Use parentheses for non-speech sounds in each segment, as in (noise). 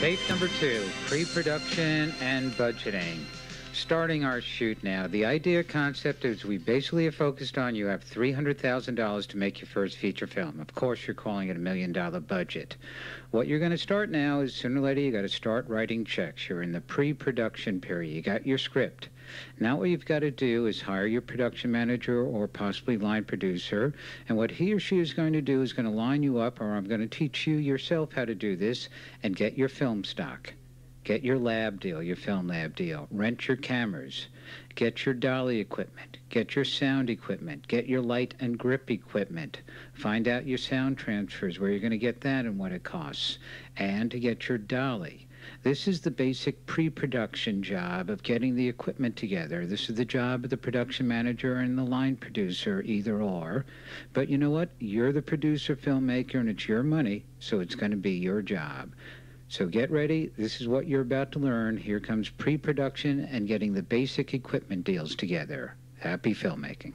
Tape number two, pre-production and budgeting. Starting our shoot now. The idea concept is we basically have focused on you have $300,000 to make your first feature film. Of course, you're calling it a million dollar budget. What you're going to start now is sooner or later you got to start writing checks. You're in the pre-production period. You got your script. Now what you've got to do is hire your production manager or possibly line producer, and what he or she is going to do is going to line you up, or I'm going to teach you yourself how to do this, and get your film stock. Get your lab deal, your film lab deal. Rent your cameras. Get your dolly equipment. Get your sound equipment. Get your light and grip equipment. Find out your sound transfers, where you're going to get that and what it costs. And to get your dolly. This is the basic pre-production job of getting the equipment together. This is the job of the production manager and the line producer, either or. But you know what? You're the producer, filmmaker, and it's your money, so it's going to be your job. So get ready. This is what you're about to learn. Here comes pre-production and getting the basic equipment deals together. Happy filmmaking.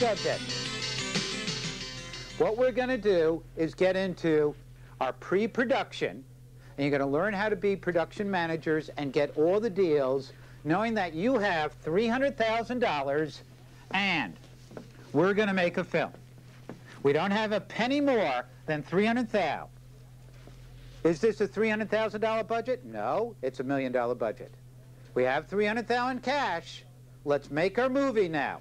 Next subject. What we're going to do is get into our pre-production, and you're going to learn how to be production managers and get all the deals, knowing that you have $300,000 and we're going to make a film. We don't have a penny more than 300,000. Is this a $300,000 budget? No, it's a million dollar budget. We have 300,000 cash. Let's make our movie now.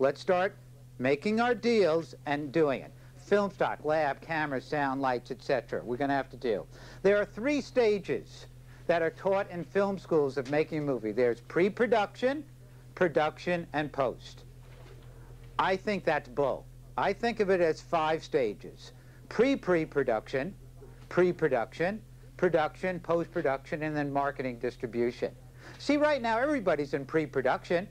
Let's start making our deals and doing it. Film stock, lab, camera, sound, lights, etc. We're going to have to do. There are three stages that are taught in film schools of making a movie. There's pre-production, production, and post. I think that's bull. I think of it as five stages. Pre-pre-production, pre-production, production, post-production, and then marketing distribution. See, right now, everybody's in pre-production.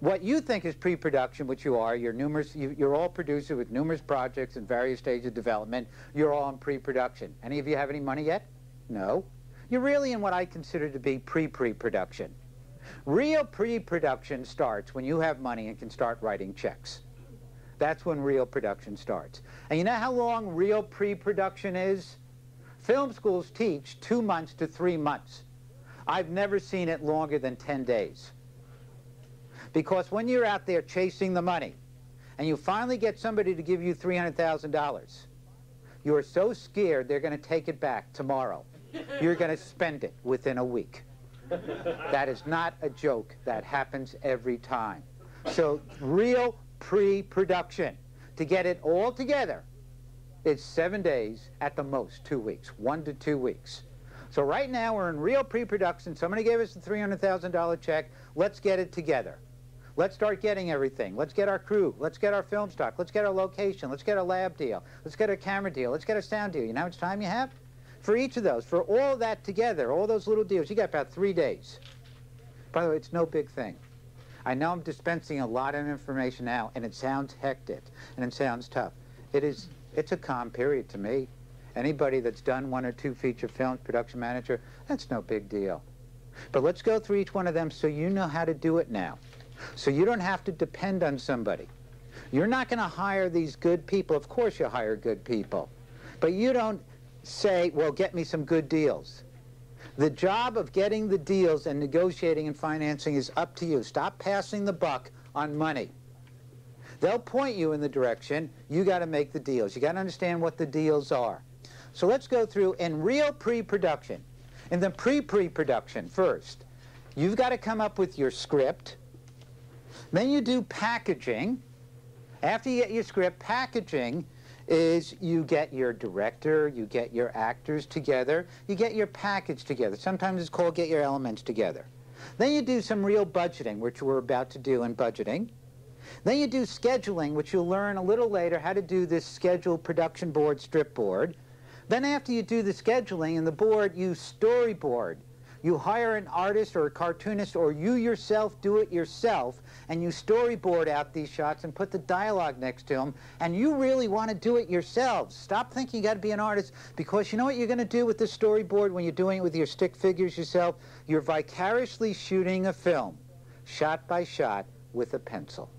What you think is pre-production, which you are, you're, numerous, you, you're all producers with numerous projects in various stages of development. You're all in pre-production. Any of you have any money yet? No. You're really in what I consider to be pre-pre-production. Real pre-production starts when you have money and can start writing checks. That's when real production starts. And you know how long real pre-production is? Film schools teach two months to three months. I've never seen it longer than 10 days. Because when you're out there chasing the money, and you finally get somebody to give you $300,000, you are so scared they're going to take it back tomorrow. (laughs) You're going to spend it within a week. That is not a joke. That happens every time. So real pre-production, to get it all together, is seven days, at the most two weeks, one to two weeks. So right now we're in real pre-production. Somebody gave us a $300,000 check. Let's get it together. Let's start getting everything. Let's get our crew. Let's get our film stock. Let's get our location. Let's get a lab deal. Let's get a camera deal. Let's get a sound deal. You know how much time you have? For each of those, for all that together, all those little deals, you got about three days. By the way, it's no big thing. I know I'm dispensing a lot of information now, and it sounds hectic, and it sounds tough. It is, it's a calm period to me. Anybody that's done one or two feature films, production manager, that's no big deal. But let's go through each one of them so you know how to do it now. So you don't have to depend on somebody. You're not going to hire these good people. Of course you hire good people. But you don't say, well, get me some good deals. The job of getting the deals and negotiating and financing is up to you. Stop passing the buck on money. They'll point you in the direction. You got to make the deals. You got to understand what the deals are. So let's go through in real pre-production. In the pre-pre-production first, you've got to come up with your script. Then you do packaging. After you get your script, packaging is you get your director, you get your actors together, you get your package together. Sometimes it's called get your elements together. Then you do some real budgeting, which we're about to do in budgeting. Then you do scheduling, which you'll learn a little later how to do this schedule production board, strip board. Then after you do the scheduling and the board, you storyboard. You hire an artist or a cartoonist or you yourself do it yourself and you storyboard out these shots and put the dialogue next to them and you really want to do it yourselves. Stop thinking you got to be an artist because you know what you're going to do with the storyboard when you're doing it with your stick figures yourself? You're vicariously shooting a film, shot by shot, with a pencil.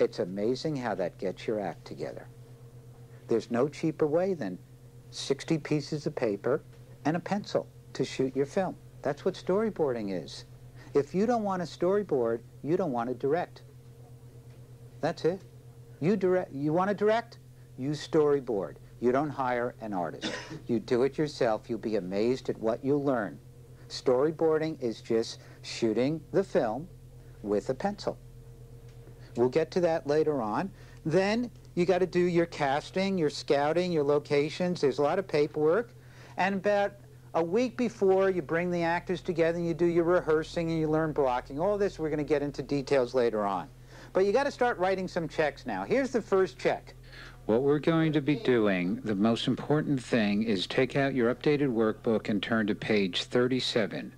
It's amazing how that gets your act together. There's no cheaper way than 60 pieces of paper and a pencil to shoot your film. That's what storyboarding is. If you don't want to storyboard, you don't want to direct. That's it. You direct. You want to direct? You storyboard. You don't hire an artist. (coughs) You do it yourself. You'll be amazed at what you'll learn. Storyboarding is just shooting the film with a pencil. We'll get to that later on. Then you got to do your casting, your scouting, your locations. There's a lot of paperwork. And about a week before you bring the actors together and you do your rehearsing and you learn blocking. All this we're going to get into details later on. But you got to start writing some checks now. Here's the first check. What we're going to be doing, the most important thing is take out your updated workbook and turn to page 37.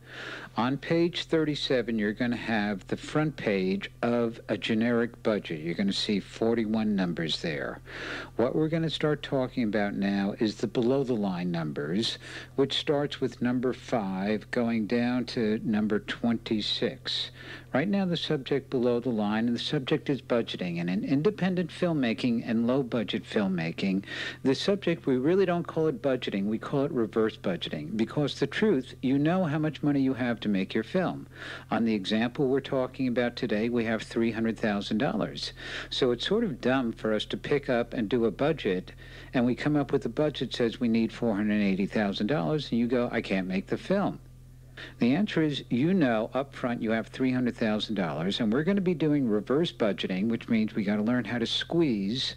On page 37, you're going to have the front page of a generic budget. You're going to see 41 numbers there. What we're going to start talking about now is the below the line numbers, which starts with number 5 going down to number 26. Right now, the subject below the line, and the subject is budgeting. And in independent filmmaking and low budget filmmaking, the subject, we really don't call it budgeting, we call it reverse budgeting. Because the truth, you know how much money you have to make your film. On the example we're talking about today, we have $300,000. So it's sort of dumb for us to pick up and do a budget, and we come up with a budget says we need $480,000, and you go, I can't make the film. The answer is you know up front you have $300,000, and we're going to be doing reverse budgeting, which means we got to learn how to squeeze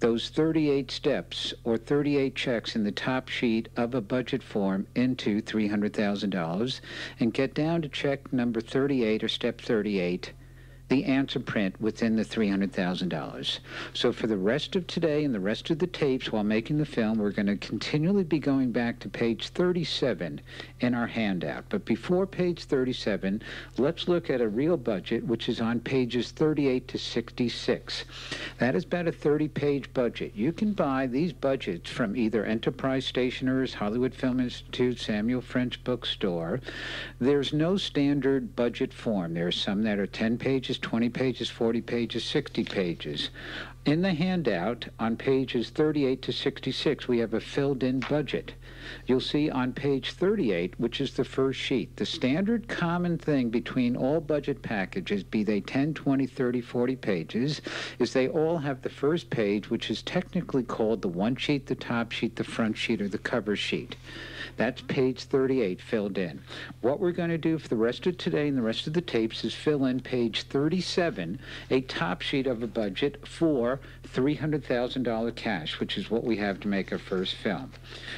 those 38 steps or 38 checks in the top sheet of a budget form into $300,000 and get down to check number 38 or step 38 the answer print within the $300,000. So for the rest of today and the rest of the tapes while making the film, we're going to continually be going back to page 37 in our handout. But before page 37, let's look at a real budget, which is on pages 38 to 66. That is about a 30-page budget. You can buy these budgets from either Enterprise Stationers, Hollywood Film Institute, Samuel French Bookstore. There's no standard budget form. There are some that are 10 pages 20 pages, 40 pages, 60 pages. In the handout on pages 38 to 66, we have a filled in budget. You'll see on page 38, which is the first sheet, the standard common thing between all budget packages, be they 10, 20, 30, 40 pages, is they all have the first page, which is technically called the one sheet, the top sheet, the front sheet, or the cover sheet. That's page 38 filled in. What we're going to do for the rest of today and the rest of the tapes is fill in page 37, a top sheet of a budget for $300,000 cash, which is what we have to make our first film.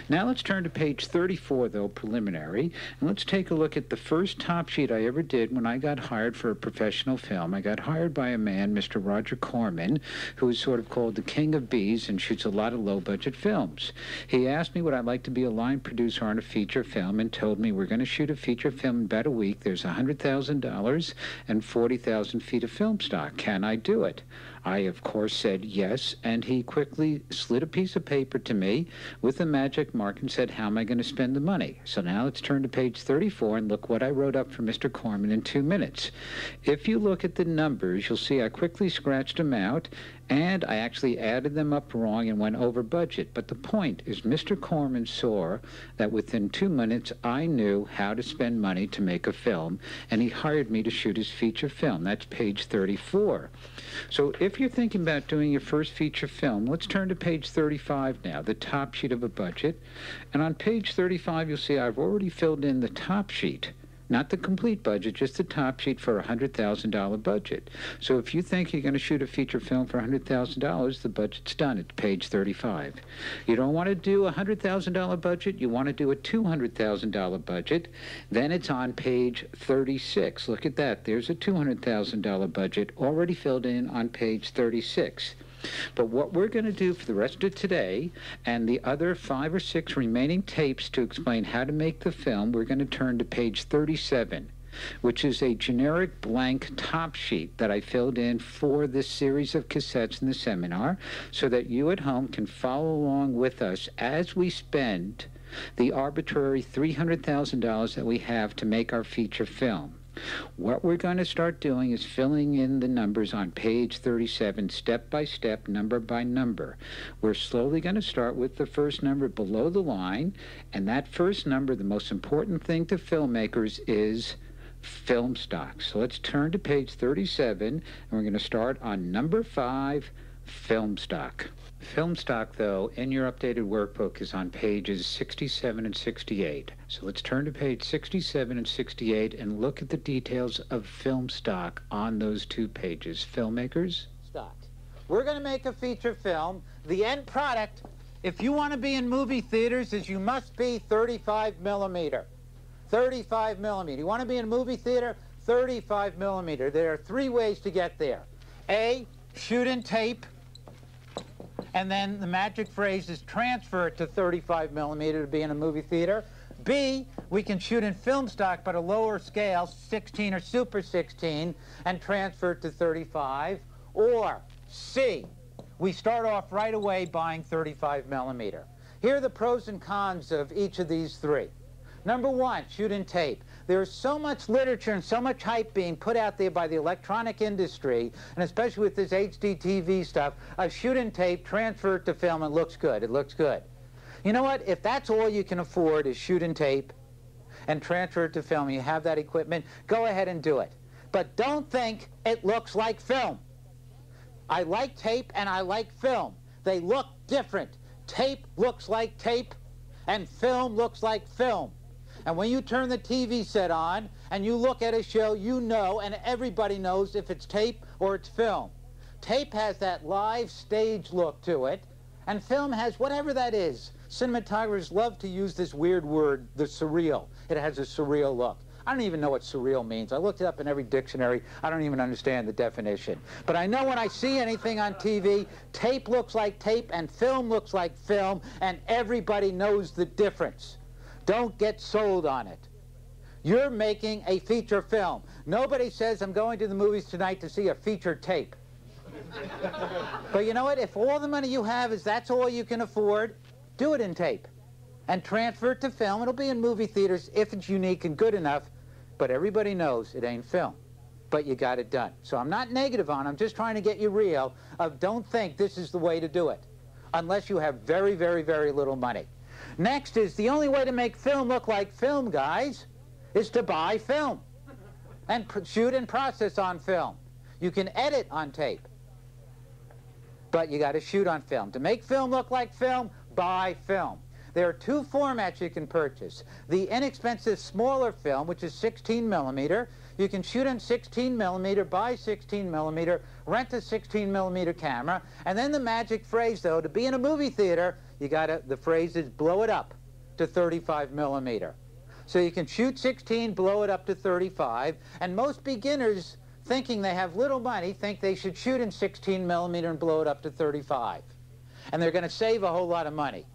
Now let's turn to page 34, though, preliminary, and let's take a look at the first top sheet I ever did when I got hired for a professional film. I got hired by a man, Mr. Roger Corman, who is sort of called the king of B's and shoots a lot of low-budget films. He asked me would I like to be a line producer on a feature film and told me we're going to shoot a feature film in about a week. There's $100,000 and 40,000 feet of film stock. Can I do it? I, of course, said yes, and he quickly slid a piece of paper to me with a magic mark and said, How am I going to spend the money? So now let's turn to page 34 and look what I wrote up for Mr. Corman in two minutes. If you look at the numbers, you'll see I quickly scratched them out and I actually added them up wrong and went over budget. But the point is, Mr. Corman saw that within two minutes I knew how to spend money to make a film, and he hired me to shoot his feature film. That's page 34. So if you're thinking about doing your first feature film, let's turn to page 35 now, the top sheet of a budget. And on page 35, you'll see I've already filled in the top sheet not the complete budget, just the top sheet for a $100,000 budget. So if you think you're going to shoot a feature film for $100,000, the budget's done. It's page 35. You don't want to do a $100,000 budget, you want to do a $200,000 budget, then it's on page 36. Look at that. There's a $200,000 budget already filled in on page 36. But what we're going to do for the rest of today and the other five or six remaining tapes to explain how to make the film, we're going to turn to page 37 which is a generic blank top sheet that I filled in for this series of cassettes in the seminar so that you at home can follow along with us as we spend the arbitrary $300,000 that we have to make our feature film. What we're going to start doing is filling in the numbers on page 37, step by step, number by number. We're slowly going to start with the first number below the line, and that first number, the most important thing to filmmakers is film stock. So let's turn to page 37, and we're going to start on number 5, film stock. Film stock, though, in your updated workbook is on pages 67 and 68. So let's turn to page 67 and 68 and look at the details of film stock on those two pages. Filmmakers? Stock. We're going to make a feature film. The end product, if you want to be in movie theaters, is you must be 35 millimeter. 35 millimeter. You want to be in a movie theater? 35 millimeter. There are three ways to get there. A, shoot in tape and then the magic phrase is transfer it to 35 millimeter to be in a movie theater. B, we can shoot in film stock, but a lower scale, 16 or super 16, and transfer it to 35. Or C, we start off right away buying 35 millimeter. Here are the pros and cons of each of these three. Number one, shoot in tape. There's so much literature and so much hype being put out there by the electronic industry, and especially with this HD TV stuff, of shoot in tape, transfer it to film, it looks good. It looks good. You know what? If that's all you can afford is shoot in tape and transfer it to film, you have that equipment, go ahead and do it. But don't think it looks like film. I like tape and I like film. They look different. Tape looks like tape and film looks like film. And when you turn the TV set on and you look at a show, you know, and everybody knows if it's tape or it's film. Tape has that live stage look to it, and film has whatever that is. Cinematographers love to use this weird word, the surreal. It has a surreal look. I don't even know what surreal means. I looked it up in every dictionary. I don't even understand the definition. But I know when I see anything on TV, tape looks like tape and film looks like film, and everybody knows the difference. Don't get sold on it. You're making a feature film. Nobody says, I'm going to the movies tonight to see a feature tape. (laughs) but you know what? If all the money you have is that's all you can afford, do it in tape. And transfer it to film. It'll be in movie theaters if it's unique and good enough. But everybody knows it ain't film. But you got it done. So I'm not negative on I'm just trying to get you real of don't think this is the way to do it. Unless you have very, very, very little money. Next is the only way to make film look like film, guys, is to buy film and shoot and process on film. You can edit on tape, but you got to shoot on film. To make film look like film, buy film. There are two formats you can purchase. The inexpensive smaller film, which is 16 millimeter. You can shoot in 16 millimeter, buy 16 millimeter, rent a 16 millimeter camera, and then the magic phrase, though, to be in a movie theater, you got to, the phrase is blow it up to 35 millimeter. So you can shoot 16, blow it up to 35, and most beginners thinking they have little money think they should shoot in 16 millimeter and blow it up to 35. And they're going to save a whole lot of money.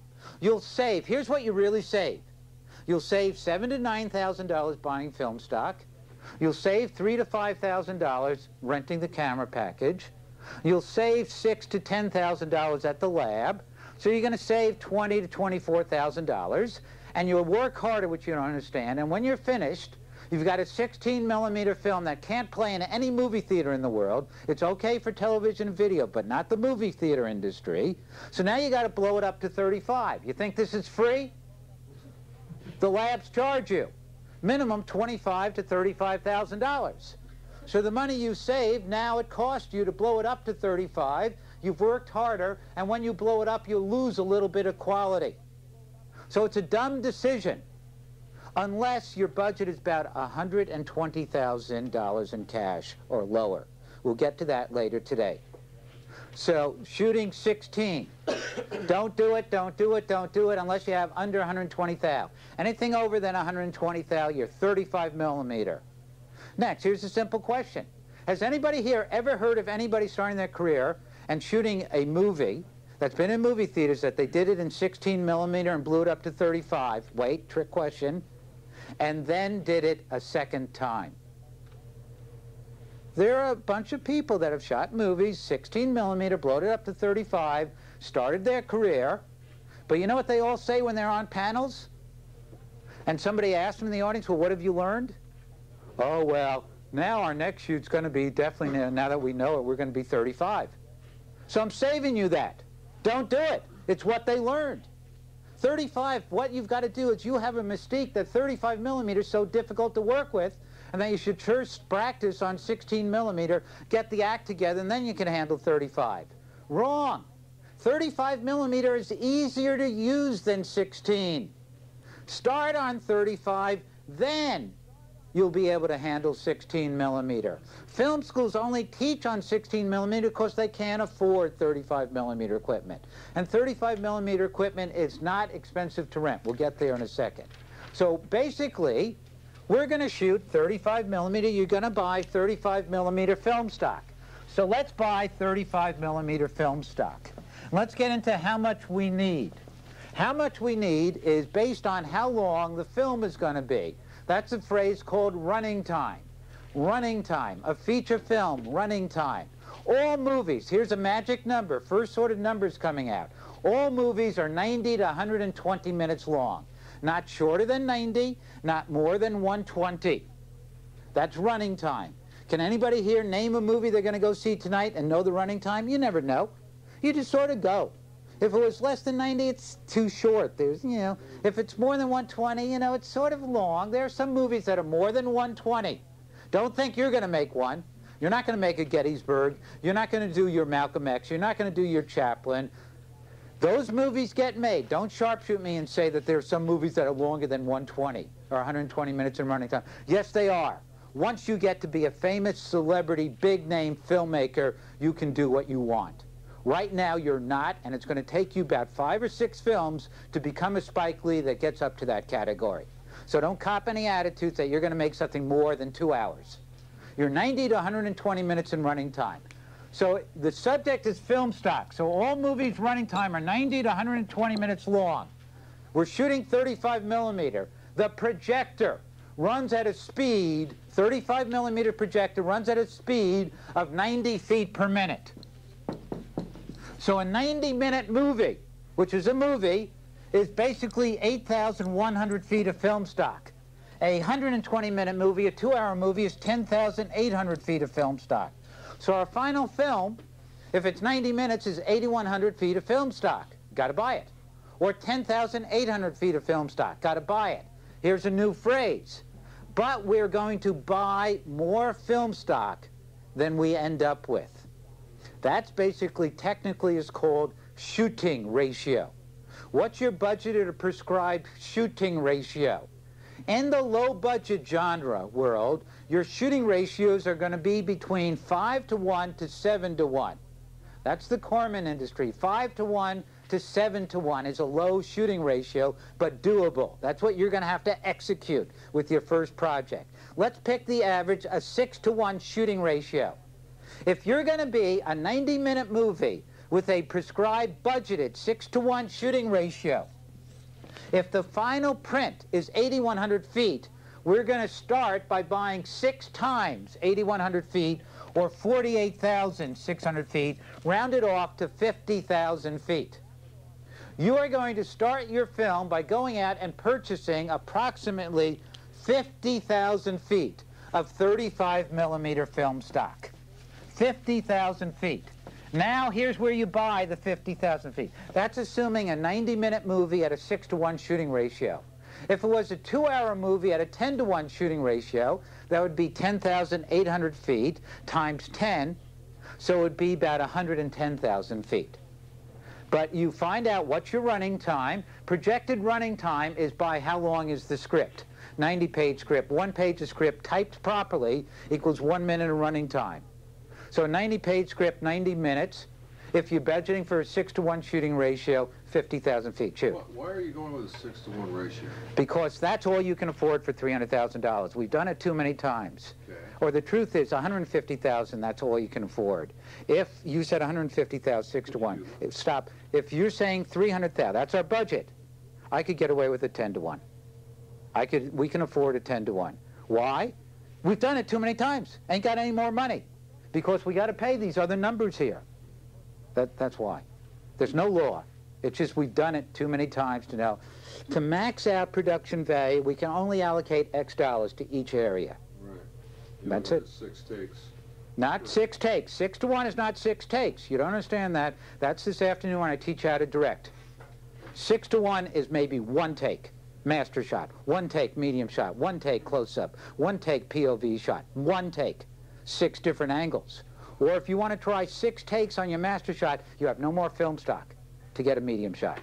You'll save, here's what you really save. You'll save seven to nine thousand dollars buying film stock. You'll save three to five thousand dollars renting the camera package. You'll save six to ten thousand dollars at the lab. So you're going to save twenty to twenty-four thousand dollars, and you'll work harder, which you don't understand. And when you're finished, You've got a 16 millimeter film that can't play in any movie theater in the world. It's okay for television and video, but not the movie theater industry. So now you got to blow it up to 35. You think this is free? The labs charge you minimum 25 to 35,000 dollars. So the money you saved now it costs you to blow it up to 35. You've worked harder, and when you blow it up, you lose a little bit of quality. So it's a dumb decision unless your budget is about $120,000 in cash or lower. We'll get to that later today. So shooting 16. (coughs) don't do it, don't do it, don't do it unless you have under 120 thou. Anything over than 120 thou, you're 35 millimeter. Next, here's a simple question. Has anybody here ever heard of anybody starting their career and shooting a movie that's been in movie theaters that they did it in 16 millimeter and blew it up to 35. Wait, trick question. And then did it a second time. There are a bunch of people that have shot movies, 16 millimeter, blowed it up to 35, started their career. But you know what they all say when they're on panels? And somebody asked them in the audience, well, what have you learned? Oh, well, now our next shoot's going to be definitely, now that we know it, we're going to be 35. So I'm saving you that. Don't do it. It's what they learned. 35, what you've got to do is you have a mystique that 35 millimeter is so difficult to work with, and that you should first practice on 16 millimeter, get the act together, and then you can handle 35. Wrong. 35 millimeter is easier to use than 16. Start on 35, then you'll be able to handle 16 millimeter. Film schools only teach on 16 millimeter because they can't afford 35 millimeter equipment. And 35 millimeter equipment is not expensive to rent. We'll get there in a second. So basically, we're going to shoot 35 millimeter. You're going to buy 35 millimeter film stock. So let's buy 35 millimeter film stock. Let's get into how much we need. How much we need is based on how long the film is going to be. That's a phrase called running time. Running time, a feature film, running time. All movies, here's a magic number, first sort of numbers coming out. All movies are 90 to 120 minutes long. Not shorter than 90, not more than 120. That's running time. Can anybody here name a movie they're going to go see tonight and know the running time? You never know. You just sort of go. If it was less than 90, it's too short. There's, you know, if it's more than 120, you know, it's sort of long. There are some movies that are more than 120. Don't think you're going to make one. You're not going to make a Gettysburg. You're not going to do your Malcolm X. You're not going to do your Chaplin. Those movies get made. Don't sharpshoot me and say that there are some movies that are longer than 120 or 120 minutes in running time. Yes, they are. Once you get to be a famous celebrity, big name filmmaker, you can do what you want. Right now, you're not, and it's going to take you about five or six films to become a Spike Lee that gets up to that category. So don't cop any attitudes that you're going to make something more than two hours. You're 90 to 120 minutes in running time. So the subject is film stock. So all movies running time are 90 to 120 minutes long. We're shooting 35 millimeter. The projector runs at a speed, 35 millimeter projector runs at a speed of 90 feet per minute. So a 90-minute movie, which is a movie, is basically 8,100 feet of film stock. A 120-minute movie, a two-hour movie, is 10,800 feet of film stock. So our final film, if it's 90 minutes, is 8,100 feet of film stock. Got to buy it. Or 10,800 feet of film stock. Got to buy it. Here's a new phrase. But we're going to buy more film stock than we end up with. That's basically, technically, is called shooting ratio. What's your budgeted or prescribed shooting ratio? In the low budget genre world, your shooting ratios are going to be between 5 to 1 to 7 to 1. That's the Corman industry. 5 to 1 to 7 to 1 is a low shooting ratio, but doable. That's what you're going to have to execute with your first project. Let's pick the average, a 6 to 1 shooting ratio. If you're going to be a 90-minute movie with a prescribed budgeted 6 to 1 shooting ratio, if the final print is 8,100 feet, we're going to start by buying six times 8,100 feet or 48,600 feet, rounded off to 50,000 feet. You are going to start your film by going out and purchasing approximately 50,000 feet of 35 millimeter film stock. 50,000 feet. Now, here's where you buy the 50,000 feet. That's assuming a 90-minute movie at a 6 to 1 shooting ratio. If it was a two-hour movie at a 10 to 1 shooting ratio, that would be 10,800 feet times 10, so it would be about 110,000 feet. But you find out what's your running time. Projected running time is by how long is the script. 90-page script. One page of script typed properly equals one minute of running time. So a 90-page script, 90 minutes. If you're budgeting for a 6 to 1 shooting ratio, 50,000 feet. Shoot. Why are you going with a 6 to 1 ratio? Because that's all you can afford for $300,000. We've done it too many times. Okay. or the truth is 150,000, that's all you can afford. If you said 150,000, six to one, stop. If you're saying 300,000, that's our budget. I could get away with a 10 to one. I could, we can afford a 10 to one. Why? We've done it too many times. Ain't got any more money because we got to pay these other numbers here. That, that's why. There's no law. It's just we've done it too many times to know. To max out production value, we can only allocate X dollars to each area. Right. That's it. Six takes. Not six takes. Six to one is not six takes. You don't understand that. That's this afternoon when I teach how to direct. Six to one is maybe one take, master shot, one take, medium shot, one take, close up, one take, POV shot, one take, six different angles. Or if you want to try six takes on your master shot, you have no more film stock to get a medium shot.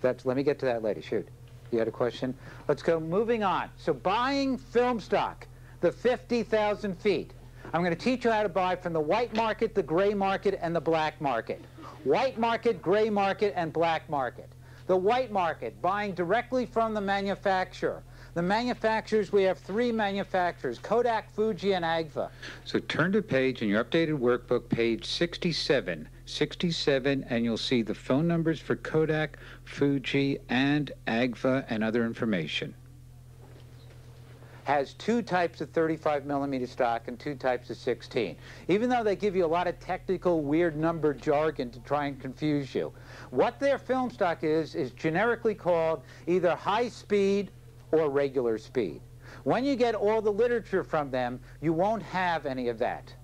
That's, let me get to that later. Shoot. You had a question? Let's go moving on. So buying film stock, the 50,000 feet. I'm going to teach you how to buy from the white market, the gray market, and the black market. White market, gray market, and black market. The white market, buying directly from the manufacturer. The manufacturers, we have three manufacturers, Kodak, Fuji, and Agfa. So turn to page in your updated workbook, page 67. 67, and you'll see the phone numbers for Kodak, Fuji, and Agfa, and other information. Has two types of 35 millimeter stock and two types of 16. Even though they give you a lot of technical, weird number jargon to try and confuse you. What their film stock is, is generically called either high speed or regular speed. When you get all the literature from them, you won't have any of that.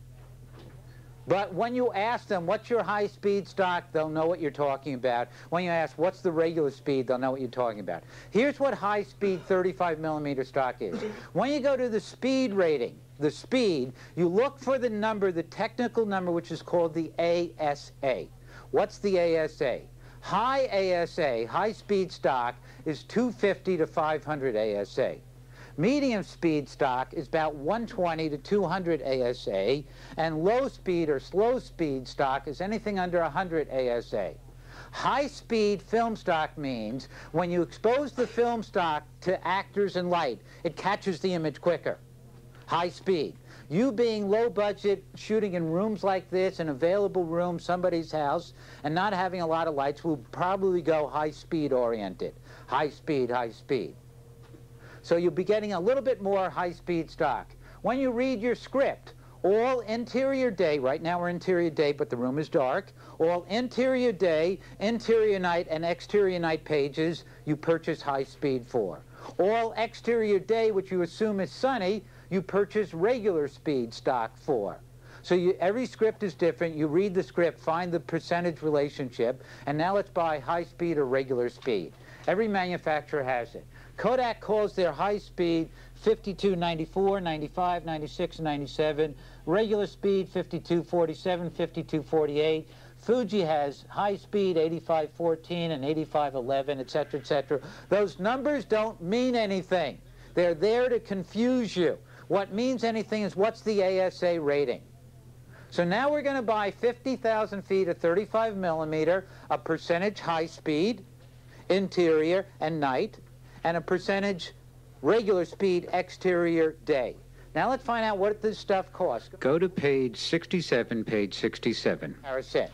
But when you ask them, what's your high speed stock, they'll know what you're talking about. When you ask, what's the regular speed, they'll know what you're talking about. Here's what high speed 35 millimeter stock is. When you go to the speed rating, the speed, you look for the number, the technical number, which is called the ASA. What's the ASA? High ASA, high speed stock, is 250 to 500 ASA. Medium speed stock is about 120 to 200 ASA, and low speed or slow speed stock is anything under 100 ASA. High speed film stock means when you expose the film stock to actors and light, it catches the image quicker. High speed. You being low budget, shooting in rooms like this, an available room, somebody's house, and not having a lot of lights will probably go high speed oriented. High speed, high speed. So you'll be getting a little bit more high-speed stock. When you read your script, all interior day, right now we're interior day, but the room is dark, all interior day, interior night, and exterior night pages you purchase high speed for. All exterior day, which you assume is sunny, you purchase regular speed stock for. So you, every script is different. You read the script, find the percentage relationship, and now let's buy high speed or regular speed. Every manufacturer has it. Kodak calls their high speed 52, 94, 95, 96, 97. Regular speed 52, 47, 52, 48. Fuji has high speed 85, 14 and 85, 11, etc., etc. Those numbers don't mean anything. They're there to confuse you. What means anything is what's the ASA rating. So now we're going to buy 50,000 feet of 35 millimeter, a percentage high speed, interior and night, and a percentage regular speed exterior day. Now let's find out what this stuff costs. Go to page 67, page 67. Harrison.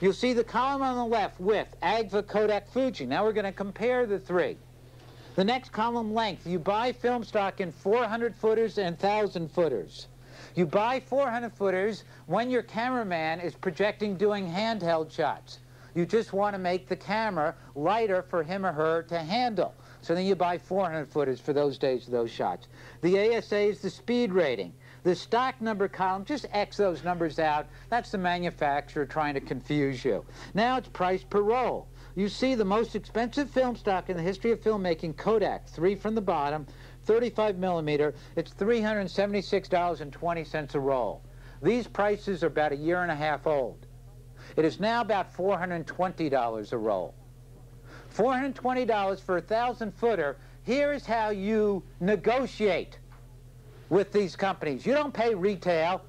You'll see the column on the left with Agfa, Kodak, Fuji. Now we're going to compare the three. The next column length, you buy film stock in 400 footers and 1,000 footers. You buy 400 footers when your cameraman is projecting doing handheld shots. You just want to make the camera lighter for him or her to handle. So then you buy 400 footers for those days of those shots. The ASA is the speed rating. The stock number column, just X those numbers out. That's the manufacturer trying to confuse you. Now it's price per roll. You see the most expensive film stock in the history of filmmaking, Kodak, three from the bottom, 35 millimeter. It's $376.20 a roll. These prices are about a year and a half old. It is now about $420 a roll. $420 for a thousand footer. Here is how you negotiate with these companies. You don't pay retail.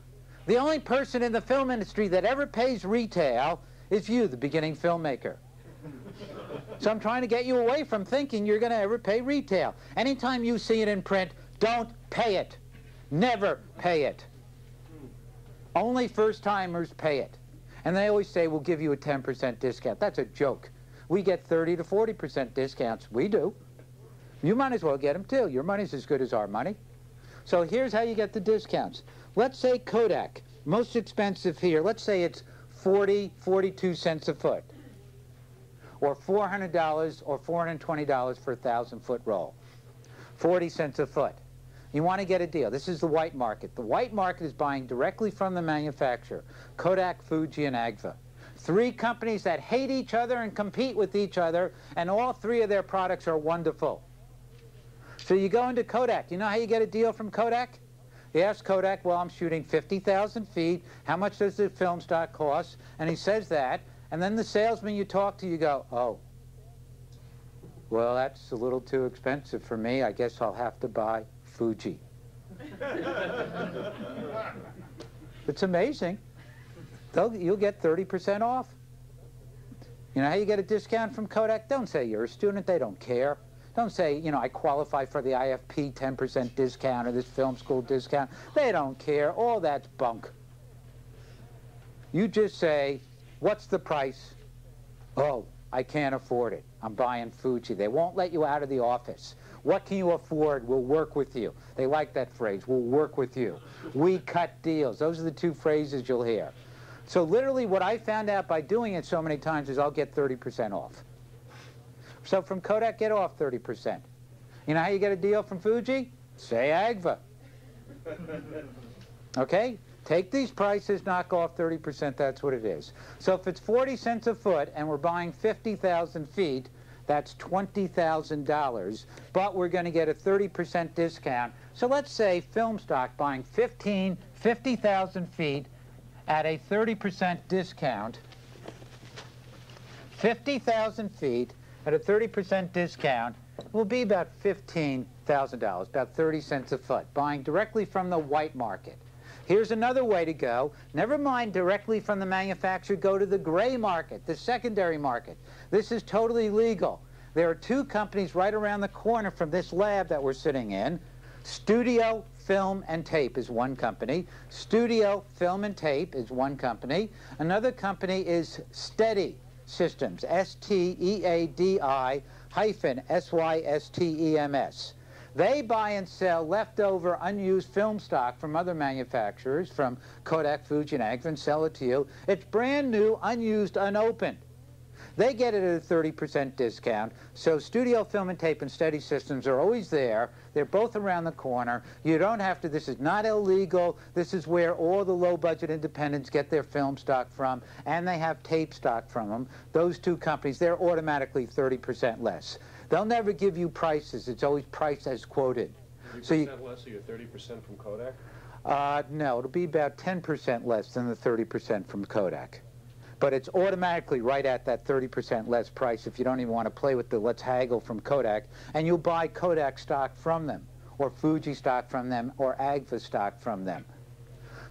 The only person in the film industry that ever pays retail is you, the beginning filmmaker. So I'm trying to get you away from thinking you're going to ever pay retail. Anytime you see it in print, don't pay it. never pay it. Only first timers pay it. And they always say, we'll give you a 10% discount. That's a joke. We get 30 to 40% discounts. We do. You might as well get them too. Your money's as good as our money. So here's how you get the discounts. Let's say Kodak, most expensive here, let's say it's 40, 42 cents a foot, or $400 or $420 for a 1,000 foot roll, 40 cents a foot. You want to get a deal. This is the white market. The white market is buying directly from the manufacturer, Kodak, Fuji, and Agfa. Three companies that hate each other and compete with each other, and all three of their products are wonderful. So you go into Kodak. You know how you get a deal from Kodak? You ask Kodak, well, I'm shooting 50,000 feet. How much does the film stock cost? And he says that. And then the salesman you talk to, you go, oh, well, that's a little too expensive for me. I guess I'll have to buy Fuji. (laughs) it's amazing. They'll, you'll get 30% off. You know how you get a discount from Kodak? Don't say you're a student. They don't care. Don't say, you know, I qualify for the IFP 10% discount or this film school discount. They don't care. All that's bunk. You just say, what's the price? Oh, I can't afford it. I'm buying Fuji. They won't let you out of the office. What can you afford? We'll work with you. They like that phrase. We'll work with you. We cut deals. Those are the two phrases you'll hear. So literally what I found out by doing it so many times is I'll get 30% off. So from Kodak, get off 30%. You know how you get a deal from Fuji? Say Agfa. (laughs) Okay? Take these prices, knock off 30%, that's what it is. So if it's 40 cents a foot and we're buying 50,000 feet, that's $20,000, but we're going to get a 30% discount. So let's say film stock buying 15, 50,000 feet at a 30% discount, 50,000 feet at a 30% discount will be about $15,000, about 30 cents a foot, buying directly from the white market. Here's another way to go. Never mind directly from the manufacturer, go to the gray market, the secondary market. This is totally legal. There are two companies right around the corner from this lab that we're sitting in. Studio Film and Tape is one company. Studio Film and Tape is one company. Another company is Steady Systems, S-T-E-A-D-I hyphen S-Y-S-T-E-M-S. They buy and sell leftover unused film stock from other manufacturers, from Kodak, Fuji, and sell it to you. It's brand new, unused, unopened. They get it at a 30% discount. So Studio Film and Tape and Steadi-Systems are always there. They're both around the corner. You don't have to, this is not illegal. This is where all the low-budget independents get their film stock from, and they have tape stock from them. Those two companies, they're automatically 30% less. They'll never give you prices. It's always price as quoted. 30% so you, less, so you're 30% from Kodak? Uh, no, it'll be about 10% less than the 30% from Kodak but it's automatically right at that 30% less price if you don't even want to play with the let's haggle from Kodak, and you'll buy Kodak stock from them, or Fuji stock from them, or Agfa stock from them.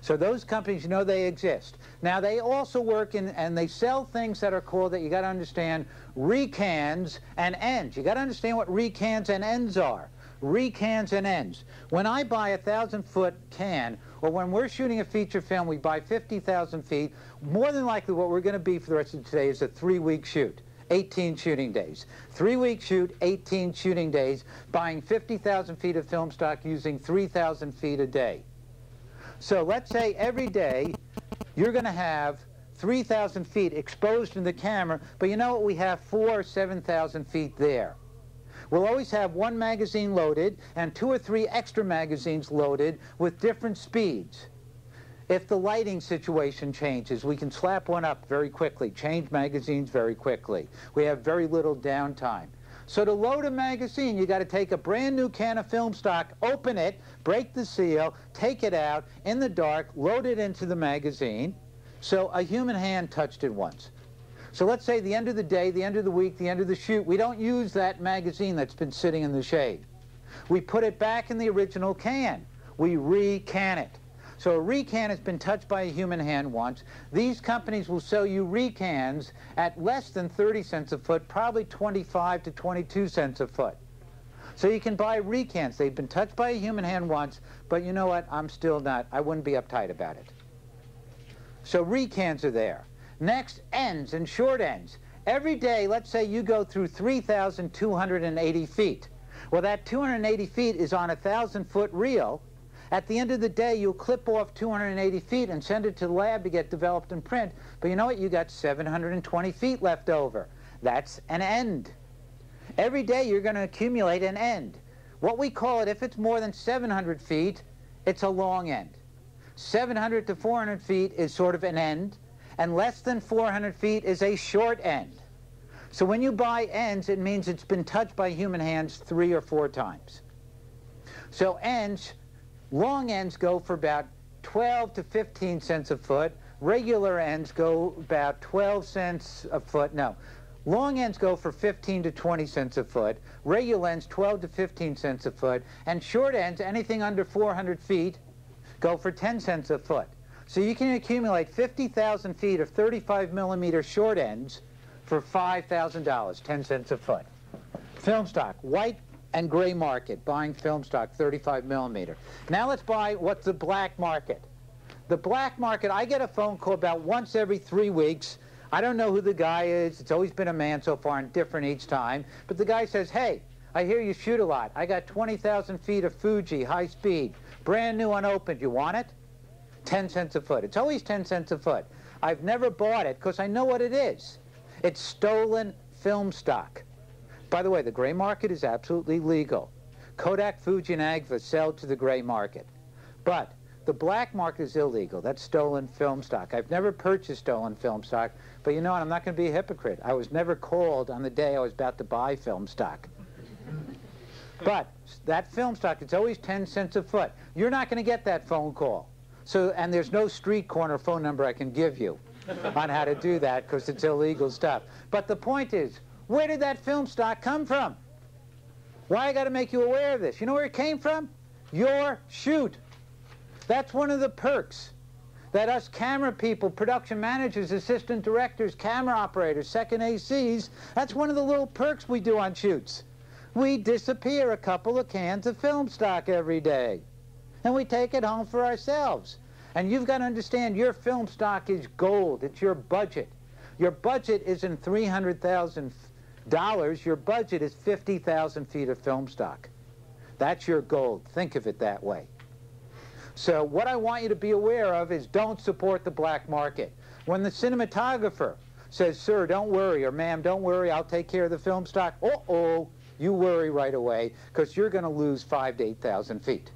So those companies, you know they exist. Now they also work in, and they sell things that are called, that you got to understand, recans and ends. You got to understand what recans and ends are. Recans and ends. When I buy a thousand foot can, or when we're shooting a feature film, we buy 50,000 feet, more than likely what we're going to be for the rest of today is a three-week shoot. 18 shooting days. Three-week shoot, 18 shooting days, buying 50,000 feet of film stock using 3,000 feet a day. So let's say every day you're going to have 3,000 feet exposed in the camera, but you know what? We have four or 7,000 feet there. We'll always have one magazine loaded and two or three extra magazines loaded with different speeds. If the lighting situation changes, we can slap one up very quickly, change magazines very quickly. We have very little downtime. So to load a magazine, you got to take a brand new can of film stock, open it, break the seal, take it out in the dark, load it into the magazine. So a human hand touched it once. So let's say the end of the day, the end of the week, the end of the shoot, we don't use that magazine that's been sitting in the shade. We put it back in the original can. We re-can it. So a recan has been touched by a human hand once. These companies will sell you recans at less than 30 cents a foot, probably 25 to 22 cents a foot. So you can buy recans. They've been touched by a human hand once, but you know what? I'm still not, I wouldn't be uptight about it. So recans are there. Next, ends and short ends. Every day, let's say you go through 3,280 feet. Well, that 280 feet is on a 1,000-foot reel. At the end of the day, you'll clip off 280 feet and send it to the lab to get developed and print. But you know what? You got 720 feet left over. That's an end. Every day, you're going to accumulate an end. What we call it, if it's more than 700 feet, it's a long end. 700 to 400 feet is sort of an end, and less than 400 feet is a short end. So when you buy ends, it means it's been touched by human hands three or four times. So ends, long ends go for about 12 to 15 cents a foot. Regular ends go about 12 cents a foot. No, long ends go for 15 to 20 cents a foot. Regular ends 12 to 15 cents a foot. And short ends, anything under 400 feet, go for 10 cents a foot. So you can accumulate 50,000 feet of 35 millimeter short ends for $5,000, 10 cents a foot. Film stock, white and gray market, buying film stock, 35 millimeter. Now let's buy what's the black market. The black market, I get a phone call about once every three weeks. I don't know who the guy is. It's always been a man so far and different each time. But the guy says, hey, I hear you shoot a lot. I got 20,000 feet of Fuji, high speed, brand new unopened. You want it? 10 cents a foot. It's always 10 cents a foot. I've never bought it because I know what it is. It's stolen film stock. By the way, the gray market is absolutely legal. Kodak, Fuji, and Agfa sell to the gray market. But the black market is illegal. That's stolen film stock. I've never purchased stolen film stock, but you know what? I'm not going to be a hypocrite. I was never called on the day I was about to buy film stock. (laughs) But that film stock, it's always 10 cents a foot. You're not going to get that phone call. So, and there's no street corner phone number I can give you on how to do that because it's illegal stuff. But the point is, where did that film stock come from? Why I got to make you aware of this? You know where it came from? Your shoot. That's one of the perks that us camera people, production managers, assistant directors, camera operators, second ACs, that's one of the little perks we do on shoots. We disappear a couple of cans of film stock every day. And we take it home for ourselves. And you've got to understand your film stock is gold. It's your budget. Your budget isn't $300,000. Dollars, your budget is 50,000 feet of film stock. That's your gold. Think of it that way. So what I want you to be aware of is don't support the black market. When the cinematographer says, sir, don't worry, or ma'am, don't worry, I'll take care of the film stock, uh-oh, you worry right away because you're going to lose five to 8,000 feet.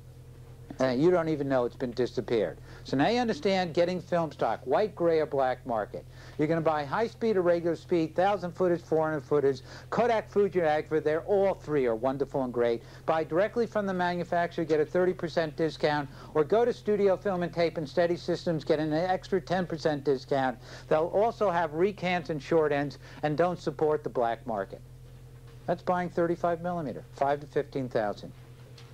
And you don't even know it's been disappeared. So now you understand getting film stock, white, gray, or black market. You're going to buy high speed or regular speed, 1,000 footage, 400 footage, Kodak, Fuji, Agfa, they're all three are wonderful and great. Buy directly from the manufacturer, get a 30% discount, or go to Studio Film and Tape and Steadi-Systems, get an extra 10% discount. They'll also have recans and short ends, and don't support the black market. That's buying 35 millimeter, 5 to 15,000.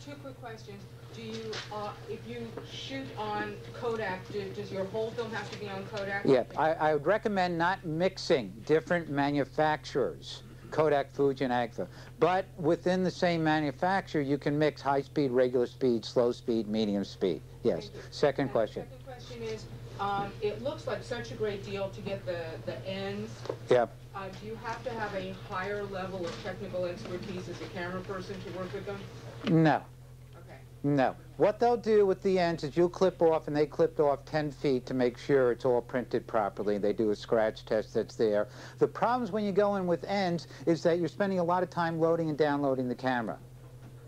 Two quick questions. Do you, uh, if you shoot on Kodak, do, does your whole film have to be on Kodak? Yeah, I, I would recommend not mixing different manufacturers, Kodak, Fuji, and Agfa. But within the same manufacturer, you can mix high speed, regular speed, slow speed, medium speed. Yes. Second question. Second question is, um, it looks like such a great deal to get the, the ends. Yep. Uh, do you have to have a higher level of technical expertise as a camera person to work with them? No. No. What they'll do with the ends is you'll clip off, and they clipped off 10 feet to make sure it's all printed properly. They do a scratch test that's there. The problems when you go in with ends is that you're spending a lot of time loading and downloading the camera.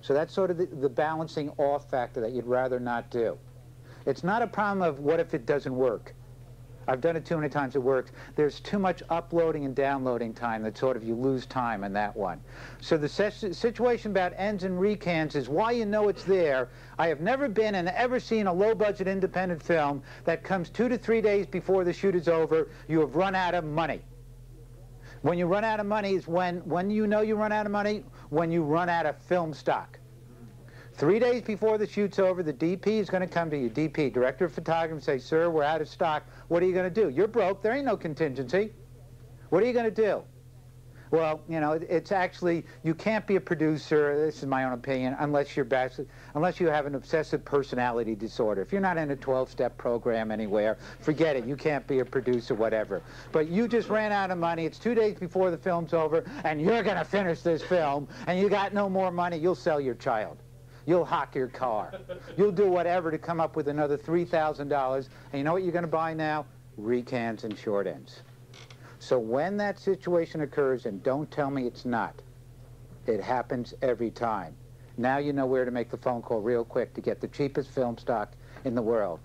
So that's sort of the, the balancing off factor that you'd rather not do. It's not a problem of what if it doesn't work. I've done it too many times, it works. There's too much uploading and downloading time that sort of you lose time in that one. So the situation about ends and recans is why you know it's there. I have never been and ever seen a low-budget independent film that comes two to three days before the shoot is over, you have run out of money. When you run out of money is when, when you know you run out of money, when you run out of film stock. Three days before the shoot's over, the DP is going to come to you, DP, Director of Photography, say, sir, we're out of stock. What are you going to do? You're broke. There ain't no contingency. What are you going to do? Well, you know, it- it's actually you can't be a producer. This is my own opinion, unless you're unless you have an obsessive personality disorder. If you're not in a 12-step program anywhere, forget it. You can't be a producer, whatever. But you just ran out of money. It's two days before the film's over, and you're going to finish this film, and you got no more money. You'll sell your child. You'll hock your car. You'll do whatever to come up with another $3,000. And you know what you're going to buy now? Recans and short ends. So when that situation occurs, and don't tell me it's not, it happens every time. Now you know where to make the phone call real quick to get the cheapest film stock in the world.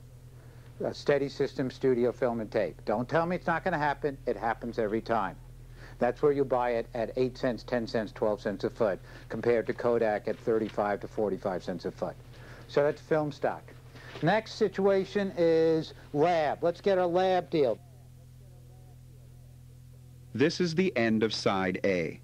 A Steadi-System studio film and tape. Don't tell me it's not going to happen. It happens every time. That's where you buy it at 8 cents, 10 cents, 12 cents a foot, compared to Kodak at 35 to 45 cents a foot. So that's film stock. Next situation is lab. Let's get a lab deal. This is the end of side A.